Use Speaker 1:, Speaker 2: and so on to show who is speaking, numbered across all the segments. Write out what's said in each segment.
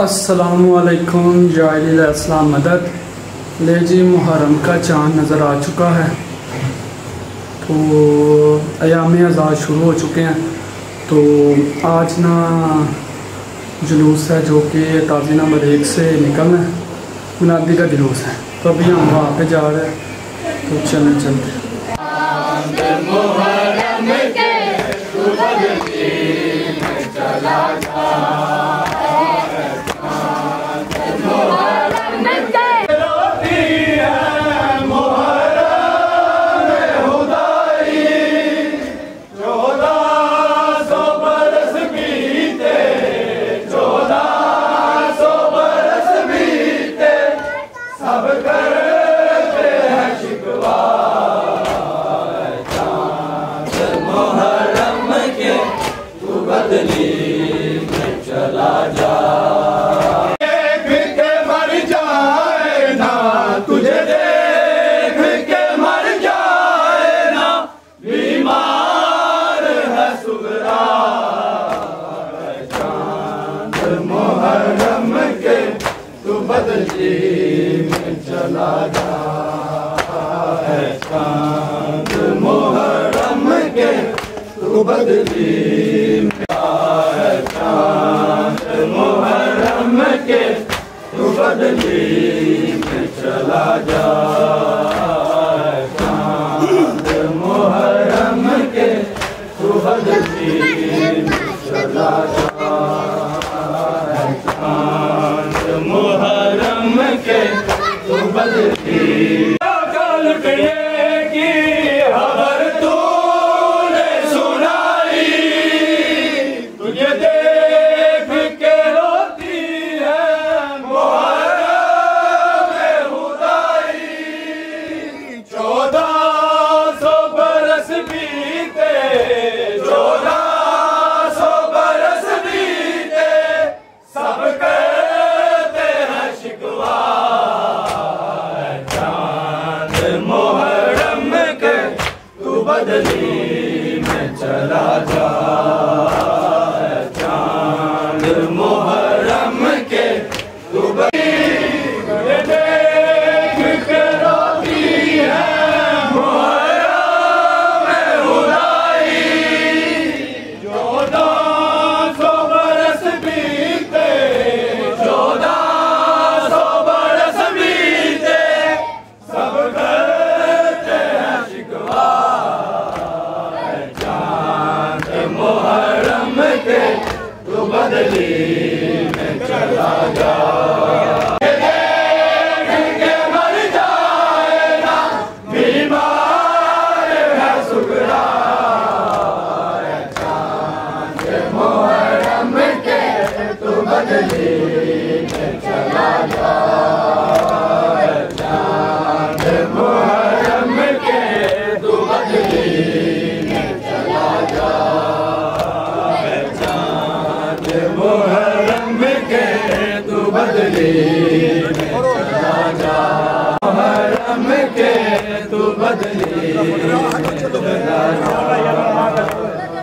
Speaker 1: असलकुम जाम मदद ले जी मुहर्रम का चाँद नज़र आ चुका है तो अयाम आज़ाद शुरू हो चुके हैं तो आज ना जुलूस है जो कि ताज़ी नंबर एक से निकलना है मुनादी का जुलूस है तो अभी हम वहाँ पे जा रहे हैं तो चलें चलते
Speaker 2: बदली मोहरम के तू बदली में चला जा मोहरम के तू बदली में चला जा मोहरम के बदली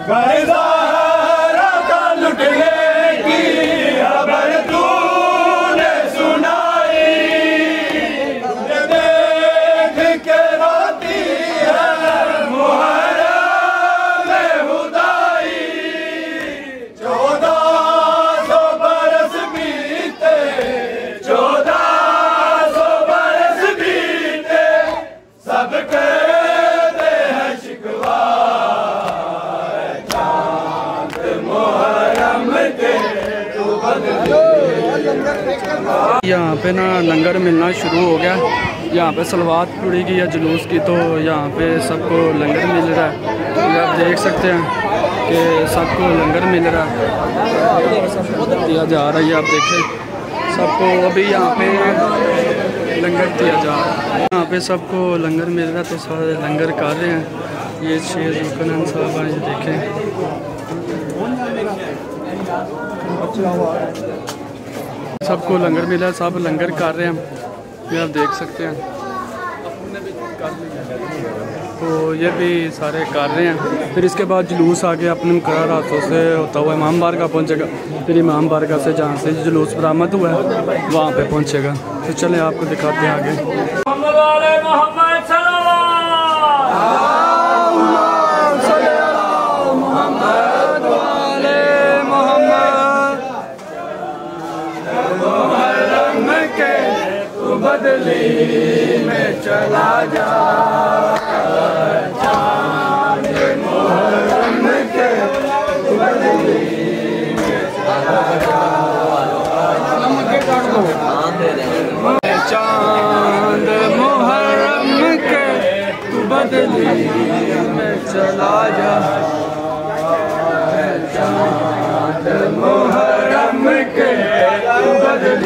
Speaker 2: बदली
Speaker 1: यहाँ पे ना लंगर मिलना शुरू हो गया। यहाँ पे सलवात पूरी की है जुलूस की तो यहाँ पे सबको लंगर मिल रहा है। ये आप देख सकते हैं कि सबको लंगर मिल रहा है। दिया जा रहा है आप देखें। सबको अभी यहाँ पे लंगर दिया जा रहा है। यहाँ पे सबको लंगर मिल रहा है तो सारे लंगर कर रहे हैं। ये शेर जुकन साहब हैं ये देखें। सबको लंगर मिला, सब लंगर कर रहे हैं ये आप देख सकते हैं।
Speaker 3: तो ये भी सारे कर रहे हैं। फिर इसके बाद जुलूस आगे अपने मुकर हाथों से होता हुआ, इमाम बारगाह पहुँचेगा। फिर इमाम बारगाह से जहाँ से जुलूस बरामद हुआ है, वहाँ पे पहुँचेगा। तो चले, आपको दिखाते हैं आगे।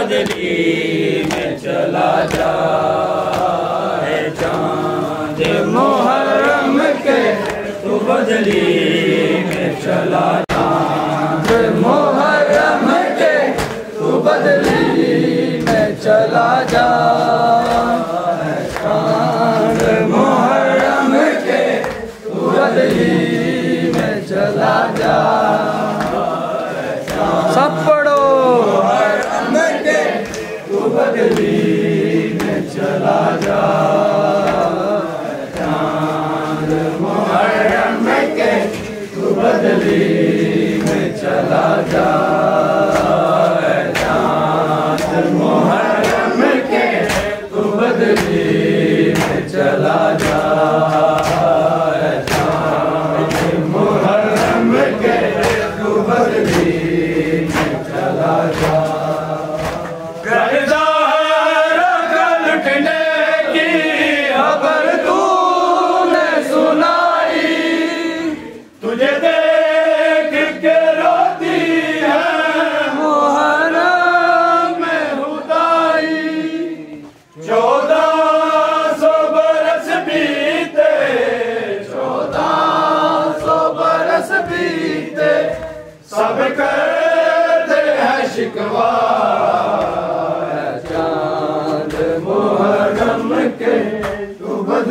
Speaker 2: खोज की चला जा। pandemia.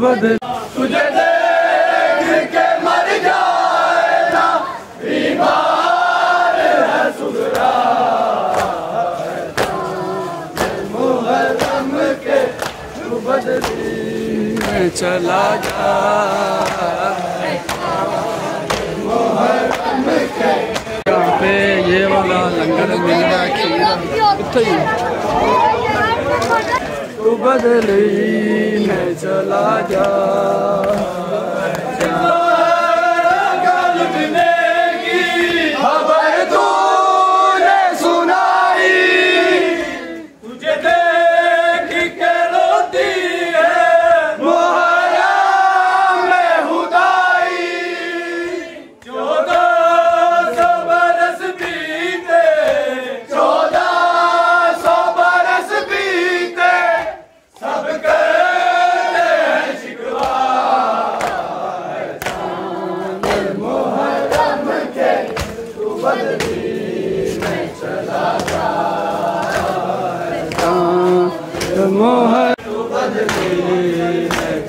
Speaker 2: बदल। तुझे देख के मर जाए ना बीमार है मुहर्रम के तू बदली। में चला जा। यहाँ पे ये वाला लंगर मिल रहा है। ही। तू बदली में चला जा।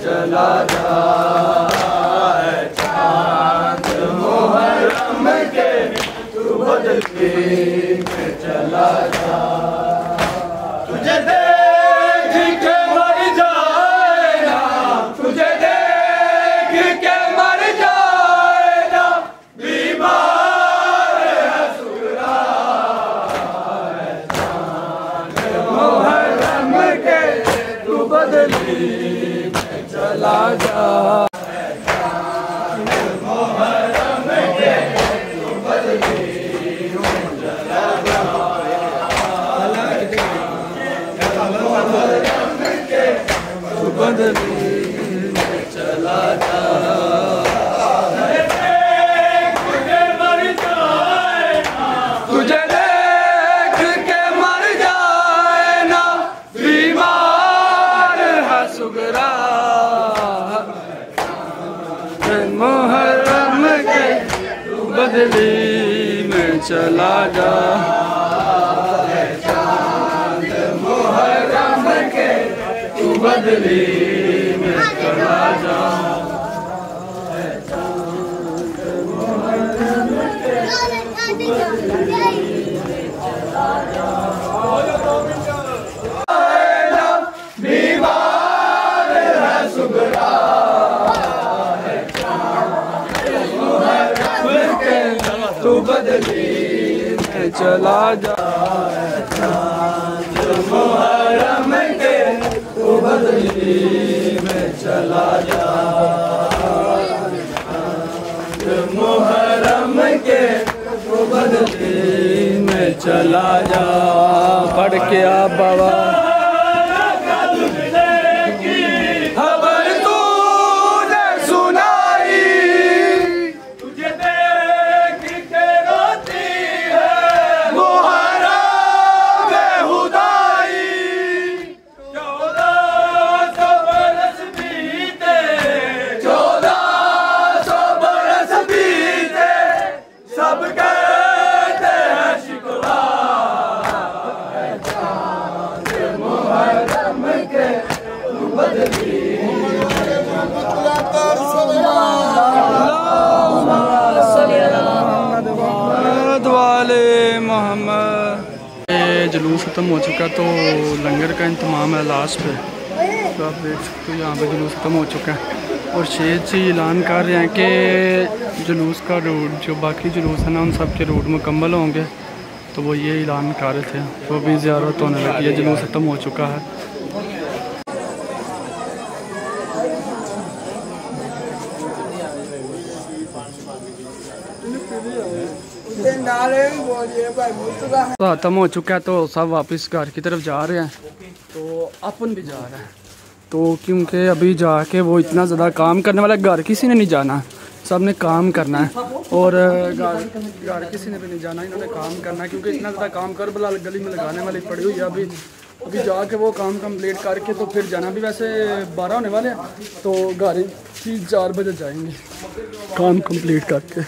Speaker 2: चला जा। चला जा। तू बदली बदली में चला जा। मुहर्रम के तू बदली में चला जा है सुगरा बदली में चला जा मुहर्रम के बदली में चला जा मुहर्रम के बदली में चला जा पढ़ के आ बाबा। जुलूस ख़त्म हो चुका तो लंगर का इंतमाम है लास्ट पे। तो आप देख सकते हो यहाँ पे जुलूस ख़त्म हो चुका है। और शेर जी ऐलान कर रहे हैं कि जुलूस का रूट जो बाकी जुलूस है ना, उन सब के रूट मुकम्मल होंगे। तो वो ये ऐलान कर रहे थे। तो भी ज़्यारत होने लगी है। जुलूस ख़त्म हो चुका है। तो ख़त्म हो चुका है तो सब वापस घर की तरफ़ जा रहे हैं। तो अपन भी जा रहे हैं। तो क्योंकि अभी जाके वो इतना ज़्यादा काम करने वाला घर किसी ने नहीं जाना। सबने काम करना है। और घर किसी ने भी नहीं जाना इन्होंने काम करना है क्योंकि इतना ज़्यादा काम कर बला गली में लगाने वाली पड़ी हुई है अभी। अभी जाके वो काम कंप्लीट करके तो फिर जाना भी वैसे बारह होने वाले हैं। तो घर ही चार बजे जाएँगे। काम कंप्लीट करके।